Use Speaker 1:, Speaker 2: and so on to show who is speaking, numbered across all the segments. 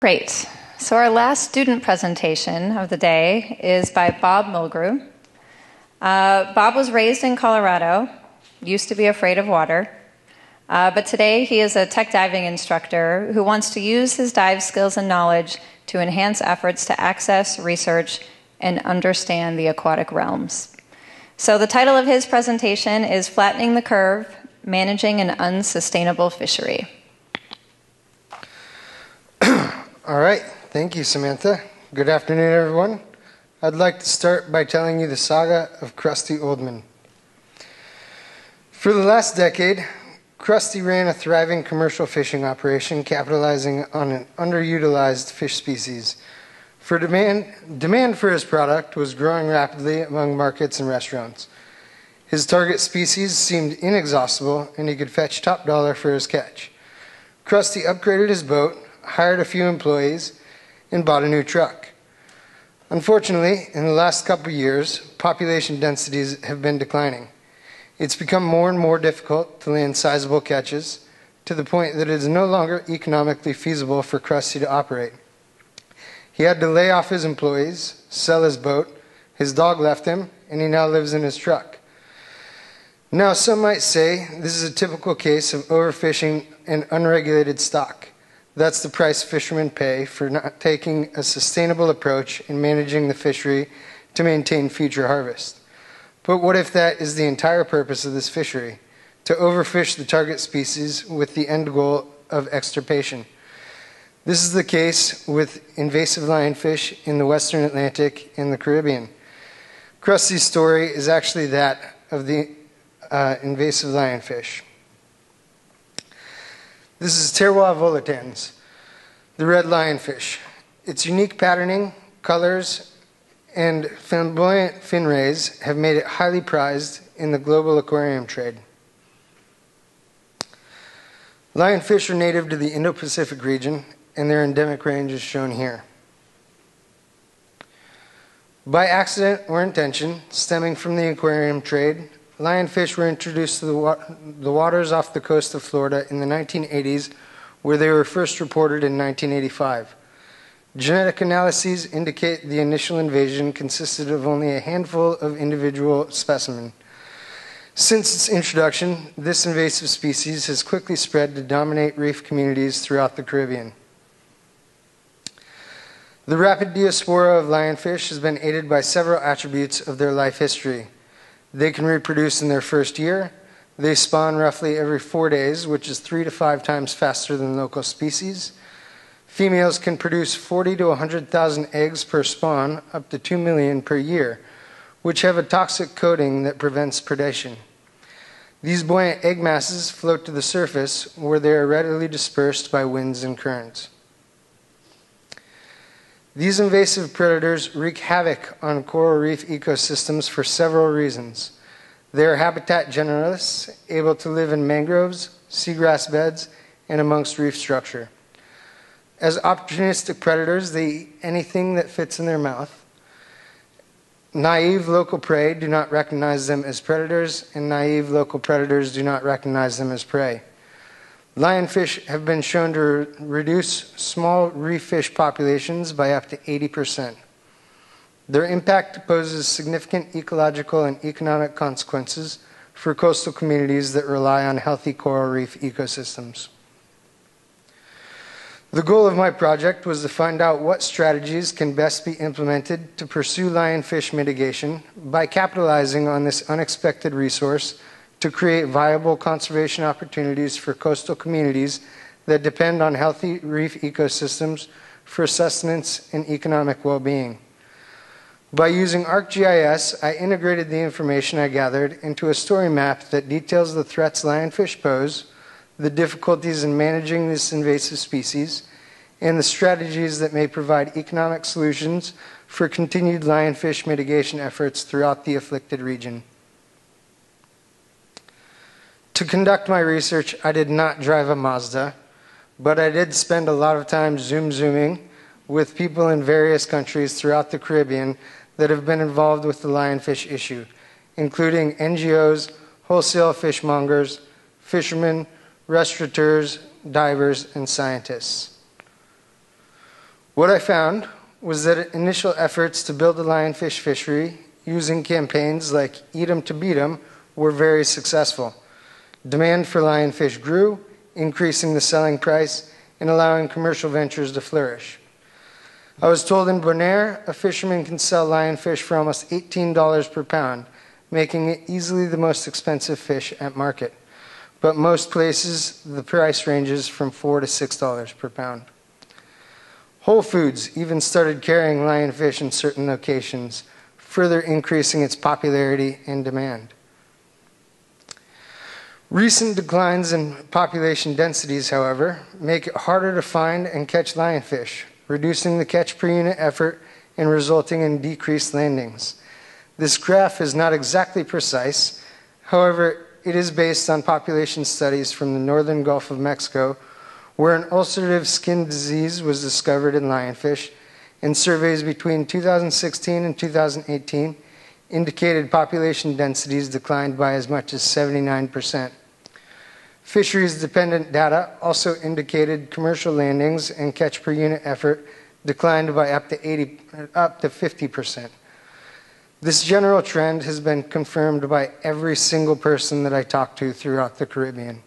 Speaker 1: Great. So, our last student presentation of the day is by Bob Mulgrew. Uh, Bob was raised in Colorado, used to be afraid of water, uh, but today he is a tech diving instructor who wants to use his dive skills and knowledge to enhance efforts to access, research, and understand the aquatic realms. So, the title of his presentation is Flattening the Curve Managing an Unsustainable Fishery.
Speaker 2: All right. Thank you, Samantha. Good afternoon, everyone. I'd like to start by telling you the saga of Krusty Oldman. For the last decade, Krusty ran a thriving commercial fishing operation capitalizing on an underutilized fish species. For demand, demand for his product was growing rapidly among markets and restaurants. His target species seemed inexhaustible, and he could fetch top dollar for his catch. Krusty upgraded his boat, hired a few employees, and bought a new truck. Unfortunately, in the last couple years, population densities have been declining. It's become more and more difficult to land sizable catches to the point that it is no longer economically feasible for Krusty to operate. He had to lay off his employees, sell his boat, his dog left him, and he now lives in his truck. Now, some might say this is a typical case of overfishing and unregulated stock. That's the price fishermen pay for not taking a sustainable approach in managing the fishery to maintain future harvest. But what if that is the entire purpose of this fishery? To overfish the target species with the end goal of extirpation. This is the case with invasive lionfish in the western Atlantic and the Caribbean. Krusty's story is actually that of the uh, invasive lionfish. This is Pterois volitans, the red lionfish. Its unique patterning, colors, and flamboyant fin rays have made it highly prized in the global aquarium trade. Lionfish are native to the Indo Pacific region, and their endemic range is shown here. By accident or intention, stemming from the aquarium trade, Lionfish were introduced to the, wa- the waters off the coast of Florida in the 1980s, where they were first reported in 1985. Genetic analyses indicate the initial invasion consisted of only a handful of individual specimens. Since its introduction, this invasive species has quickly spread to dominate reef communities throughout the Caribbean. The rapid diaspora of lionfish has been aided by several attributes of their life history. They can reproduce in their first year. They spawn roughly every four days, which is three to five times faster than local species. Females can produce 40 to 100,000 eggs per spawn, up to 2 million per year, which have a toxic coating that prevents predation. These buoyant egg masses float to the surface where they are readily dispersed by winds and currents. These invasive predators wreak havoc on coral reef ecosystems for several reasons. They are habitat generalists, able to live in mangroves, seagrass beds, and amongst reef structure. As opportunistic predators, they eat anything that fits in their mouth. Naive local prey do not recognize them as predators, and naive local predators do not recognize them as prey. Lionfish have been shown to re- reduce small reef fish populations by up to 80%. Their impact poses significant ecological and economic consequences for coastal communities that rely on healthy coral reef ecosystems. The goal of my project was to find out what strategies can best be implemented to pursue lionfish mitigation by capitalizing on this unexpected resource to create viable conservation opportunities for coastal communities that depend on healthy reef ecosystems for sustenance and economic well being. By using ArcGIS, I integrated the information I gathered into a story map that details the threats lionfish pose, the difficulties in managing this invasive species, and the strategies that may provide economic solutions for continued lionfish mitigation efforts throughout the afflicted region. To conduct my research, I did not drive a Mazda, but I did spend a lot of time zoom zooming with people in various countries throughout the Caribbean that have been involved with the lionfish issue, including NGOs, wholesale fishmongers, fishermen, restaurateurs, divers, and scientists. What I found was that initial efforts to build a lionfish fishery using campaigns like Eat 'em to Beat 'em were very successful. Demand for lionfish grew, increasing the selling price and allowing commercial ventures to flourish. I was told in Bonaire, a fisherman can sell lionfish for almost $18 per pound, making it easily the most expensive fish at market. But most places, the price ranges from 4 to $6 per pound. Whole Foods even started carrying lionfish in certain locations, further increasing its popularity and demand. Recent declines in population densities, however, make it harder to find and catch lionfish, reducing the catch per unit effort and resulting in decreased landings. This graph is not exactly precise, however, it is based on population studies from the northern Gulf of Mexico, where an ulcerative skin disease was discovered in lionfish, and surveys between 2016 and 2018 indicated population densities declined by as much as 79%. Fisheries dependent data also indicated commercial landings and catch per unit effort declined by up to 80 up to 50%. This general trend has been confirmed by every single person that I talked to throughout the Caribbean.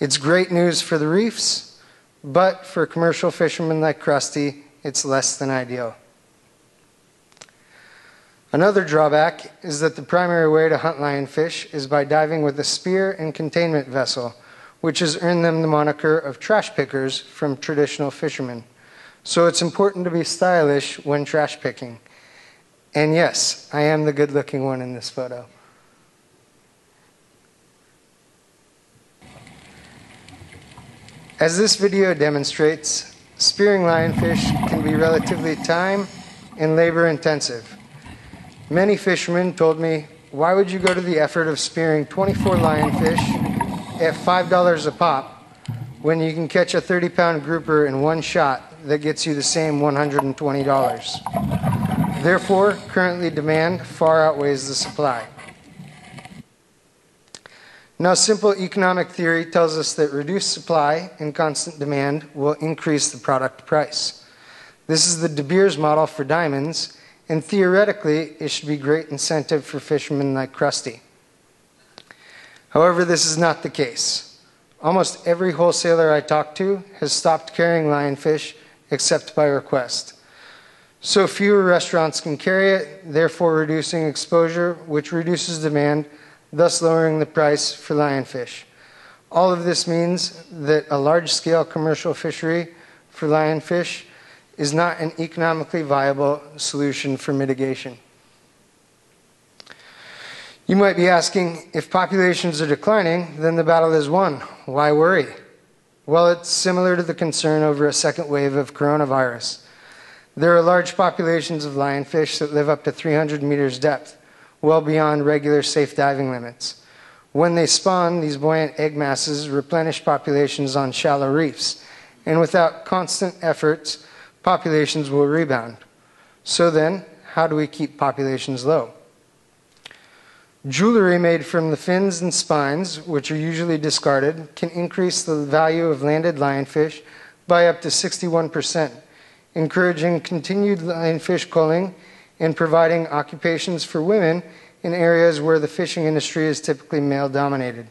Speaker 2: It's great news for the reefs, but for commercial fishermen like Krusty, it's less than ideal. Another drawback is that the primary way to hunt lionfish is by diving with a spear and containment vessel, which has earned them the moniker of trash pickers from traditional fishermen. So it's important to be stylish when trash picking. And yes, I am the good looking one in this photo. As this video demonstrates, spearing lionfish can be relatively time and labor intensive. Many fishermen told me, why would you go to the effort of spearing 24 lionfish at $5 a pop when you can catch a 30 pound grouper in one shot that gets you the same $120? Therefore, currently demand far outweighs the supply. Now, simple economic theory tells us that reduced supply and constant demand will increase the product price. This is the De Beers model for diamonds and theoretically, it should be great incentive for fishermen like Krusty. However, this is not the case. Almost every wholesaler I talk to has stopped carrying lionfish except by request. So fewer restaurants can carry it, therefore reducing exposure, which reduces demand, thus lowering the price for lionfish. All of this means that a large scale commercial fishery for lionfish is not an economically viable solution for mitigation. You might be asking if populations are declining, then the battle is won. Why worry? Well, it's similar to the concern over a second wave of coronavirus. There are large populations of lionfish that live up to 300 meters depth, well beyond regular safe diving limits. When they spawn, these buoyant egg masses replenish populations on shallow reefs, and without constant efforts, populations will rebound. So then, how do we keep populations low? Jewelry made from the fins and spines, which are usually discarded, can increase the value of landed lionfish by up to 61%, encouraging continued lionfish culling and providing occupations for women in areas where the fishing industry is typically male dominated.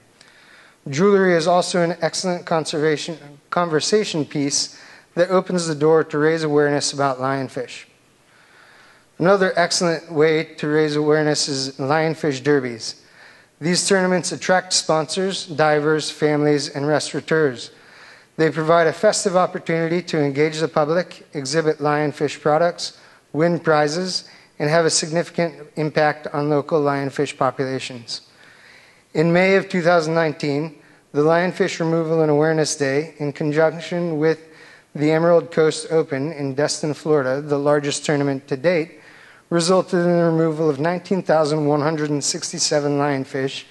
Speaker 2: Jewelry is also an excellent conservation, conversation piece that opens the door to raise awareness about lionfish. Another excellent way to raise awareness is lionfish derbies. These tournaments attract sponsors, divers, families, and restaurateurs. They provide a festive opportunity to engage the public, exhibit lionfish products, win prizes, and have a significant impact on local lionfish populations. In May of 2019, the Lionfish Removal and Awareness Day, in conjunction with the Emerald Coast Open in Destin, Florida, the largest tournament to date, resulted in the removal of 19,167 lionfish,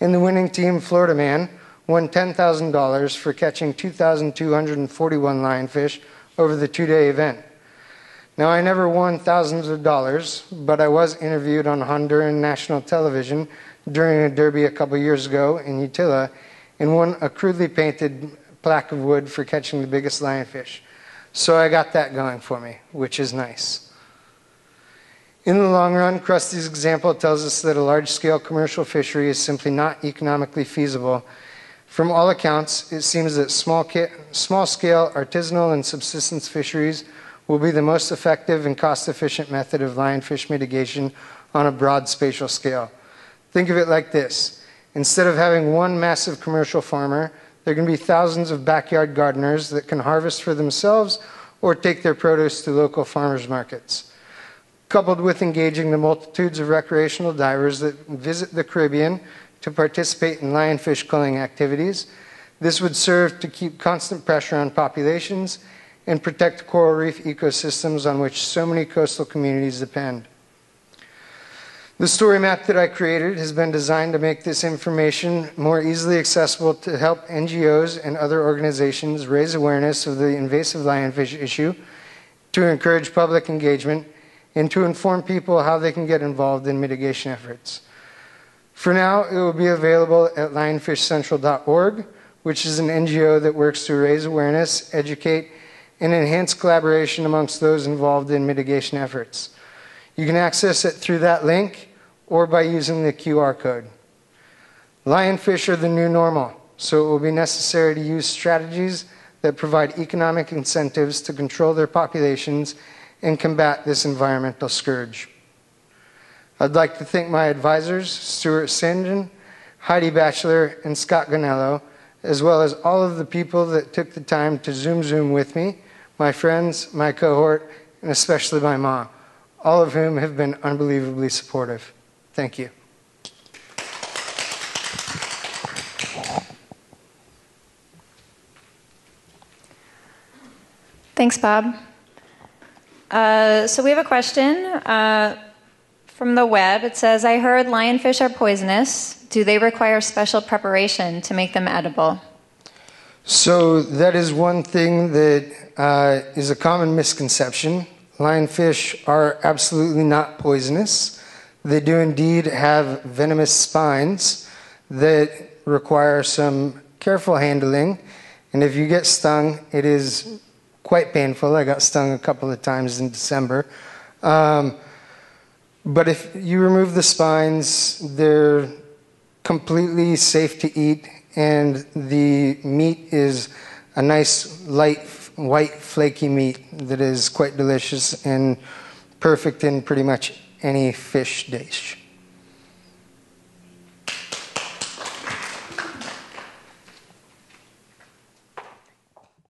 Speaker 2: and the winning team, Florida Man, won $10,000 for catching 2,241 lionfish over the two day event. Now, I never won thousands of dollars, but I was interviewed on Honduran national television during a derby a couple years ago in Utila and won a crudely painted plaque of wood for catching the biggest lionfish. So I got that going for me, which is nice. In the long run, Krusty's example tells us that a large scale commercial fishery is simply not economically feasible. From all accounts, it seems that small, small scale artisanal and subsistence fisheries will be the most effective and cost efficient method of lionfish mitigation on a broad spatial scale. Think of it like this instead of having one massive commercial farmer, there can be thousands of backyard gardeners that can harvest for themselves or take their produce to local farmers markets. Coupled with engaging the multitudes of recreational divers that visit the Caribbean to participate in lionfish culling activities, this would serve to keep constant pressure on populations and protect coral reef ecosystems on which so many coastal communities depend. The story map that I created has been designed to make this information more easily accessible to help NGOs and other organizations raise awareness of the invasive lionfish issue, to encourage public engagement, and to inform people how they can get involved in mitigation efforts. For now, it will be available at lionfishcentral.org, which is an NGO that works to raise awareness, educate, and enhance collaboration amongst those involved in mitigation efforts. You can access it through that link or by using the QR code. Lionfish are the new normal, so it will be necessary to use strategies that provide economic incentives to control their populations and combat this environmental scourge. I'd like to thank my advisors, Stuart Sandin, Heidi Batchelor, and Scott Ganello, as well as all of the people that took the time to Zoom Zoom with me, my friends, my cohort, and especially my mom, all of whom have been unbelievably supportive. Thank you.
Speaker 1: Thanks, Bob. Uh, so we have a question uh, from the web. It says, I heard lionfish are poisonous. Do they require special preparation to make them edible?
Speaker 2: So that is one thing that uh, is a common misconception. Lionfish are absolutely not poisonous. They do indeed have venomous spines that require some careful handling. And if you get stung, it is quite painful. I got stung a couple of times in December. Um, but if you remove the spines, they're completely safe to eat, and the meat is a nice, light, white, flaky meat that is quite delicious and perfect in pretty much any fish dish.